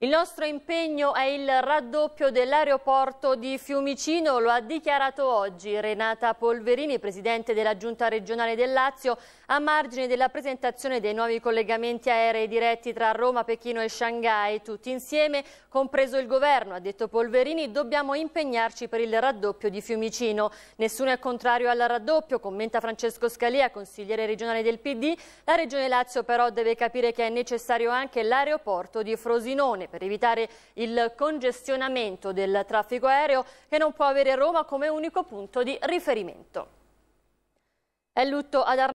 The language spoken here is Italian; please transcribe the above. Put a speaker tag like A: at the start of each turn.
A: Il nostro impegno è il raddoppio dell'aeroporto di Fiumicino, lo ha dichiarato oggi Renata Polverini, presidente della Giunta regionale del Lazio, a margine della presentazione dei nuovi collegamenti aerei diretti tra Roma, Pechino e Shanghai. Tutti insieme, compreso il governo, ha detto Polverini, dobbiamo impegnarci per il raddoppio di Fiumicino. Nessuno è contrario al raddoppio, commenta Francesco Scalia, consigliere regionale del PD. La regione Lazio però deve capire che è necessario anche l'aeroporto di Frosinone per evitare il congestionamento del traffico aereo che non può avere Roma come unico punto di riferimento. È lutto ad